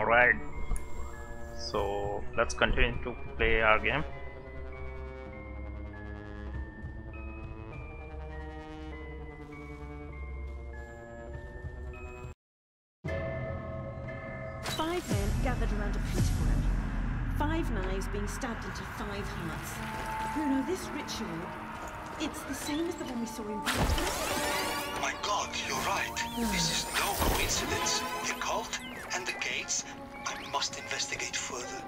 Alright. So let's continue to play our game. Five men gathered around a pentagram. Five knives being stabbed into five hearts. Bruno, this ritual, it's the same as the one we saw in Budapest. My god, you're right. This is no coincidence. The cult and the gates. I must investigate further.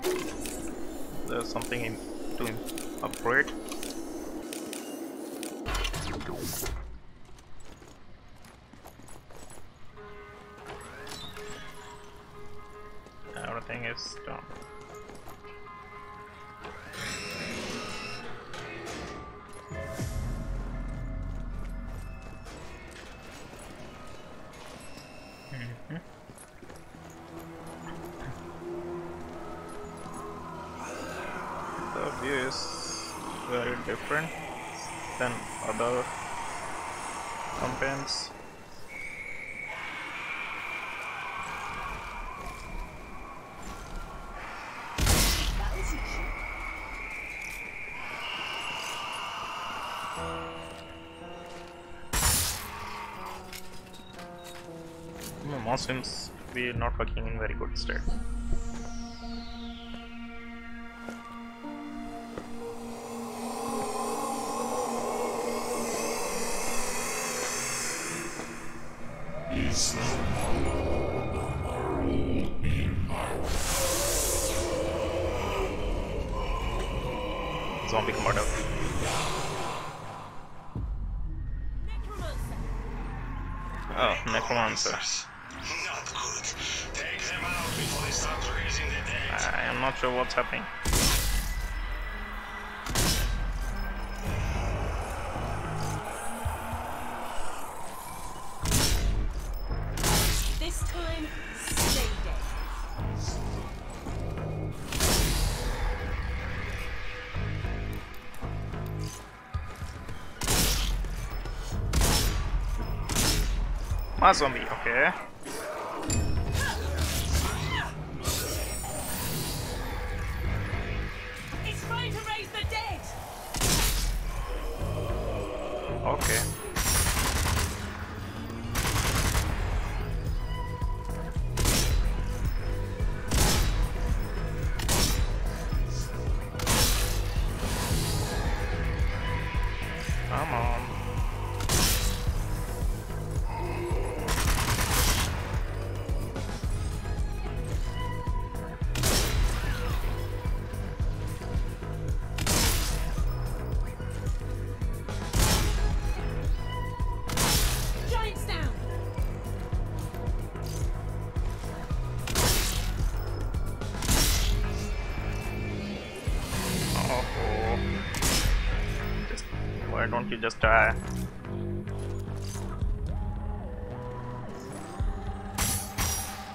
There's something in, to upgrade. Very different than other campaigns. Mouse seems to be not working in very good state. Zombie commander. Oh, necromancer. Not good. Take them out before they start raising the dead. I am not sure what's happening. Ah, zombie, okay. It's trying to raise the dead! Okay. Come on. Just die?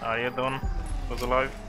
Are you the one who's alive?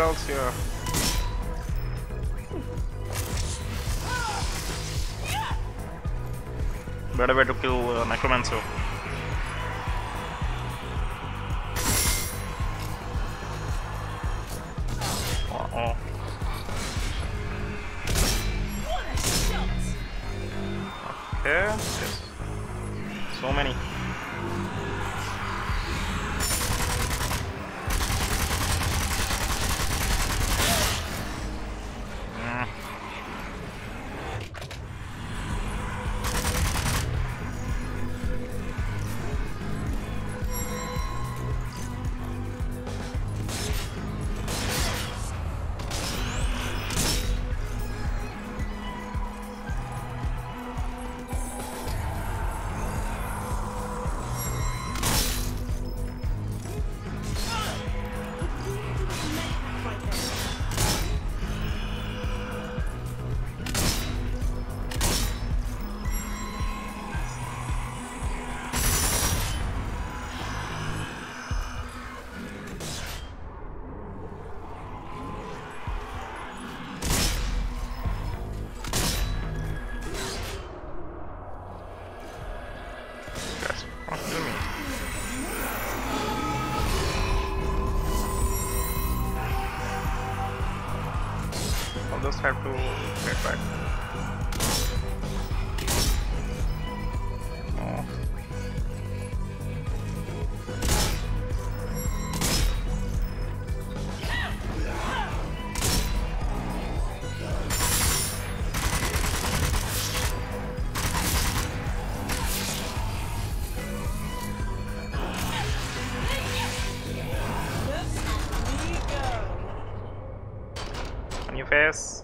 Else here. Better way to kill uh, Necromancer. On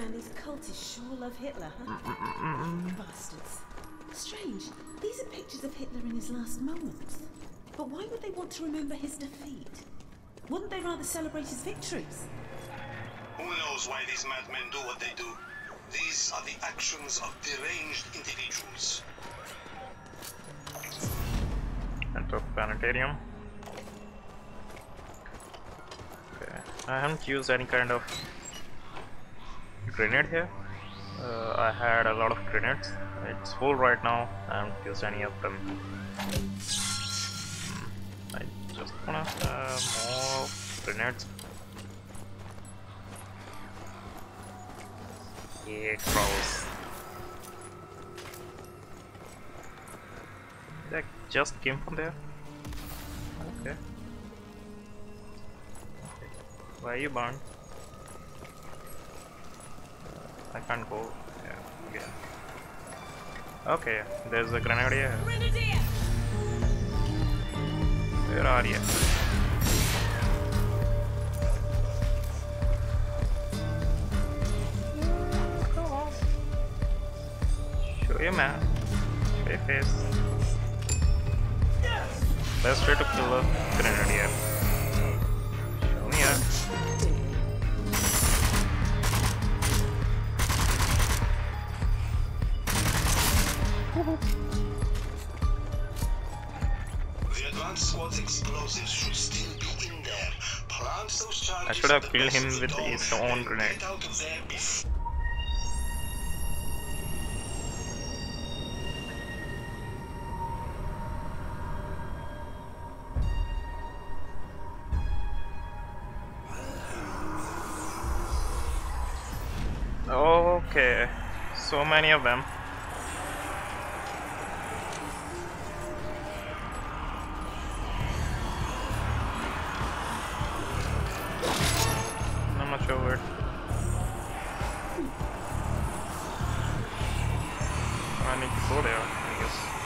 Man, these cultists sure love Hitler, huh? Bastards. Strange. These are pictures of Hitler in his last moments. But why would they want to remember his defeat? Wouldn't they rather celebrate his victories? Who knows why these madmen do what they do? These are the actions of deranged individuals. Enter planetarium. Okay, I haven't used any kind of grenade here. Uh, I had a lot of grenades. It's full right now. I haven't used any of them. Hmm, I just wanna have more grenades. Yeah, crawls. That just came from there? Okay. Why are you burned? I can't go. Yeah. Okay, there's a grenadier. Where are you? Show your man. Show your face. Best way to kill a grenadier. I should have killed him with his own grenade. Okay, so many of them. To go there, I guess.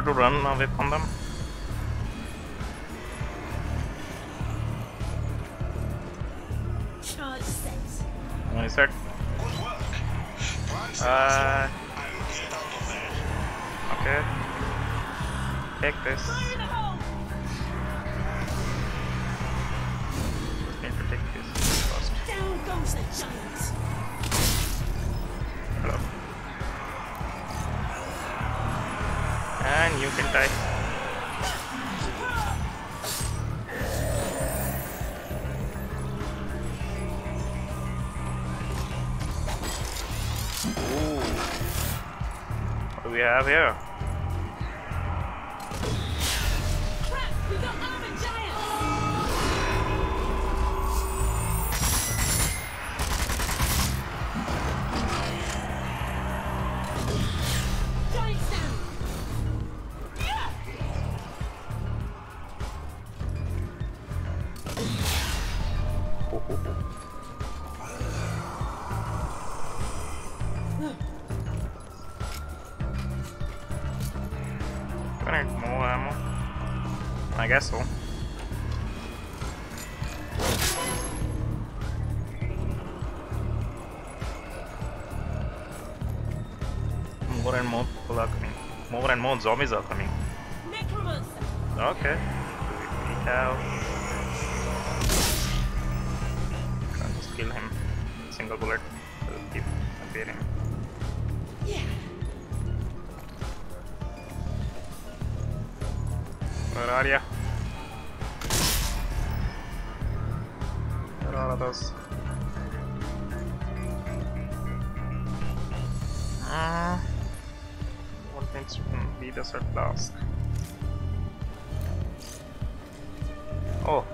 Better to run away from them. Good work. Uh, okay. Take this. To take this first. Down goes the. You can die. Ooh. What do we have here? Gonna more ammo. I guess so. More and more people are coming. More and more zombies are coming. Okay. Have. Can't just kill him. Single bullet. Keep appearing. Where are? Where are others? Uh, what needs to lead us at last? Oh,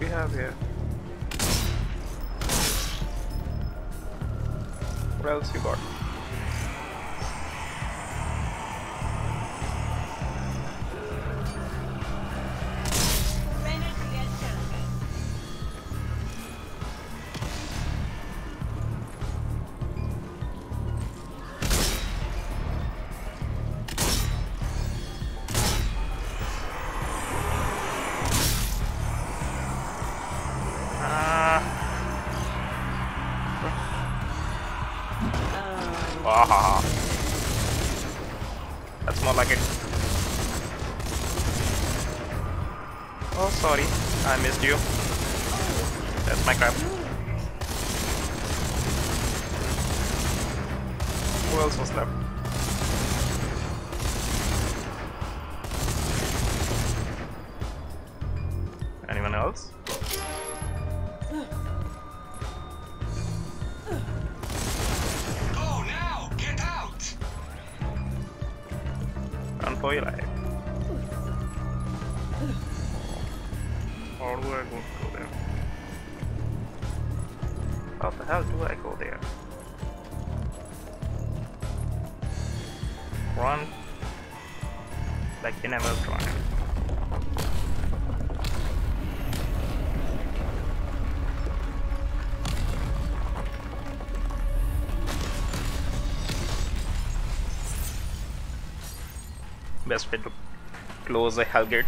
we have here? What else you got? Oh, Ah. That's more like it. Oh, sorry. I missed you. That's my crap. Who else was left? Run like you never run. Best way to close a Hellgate.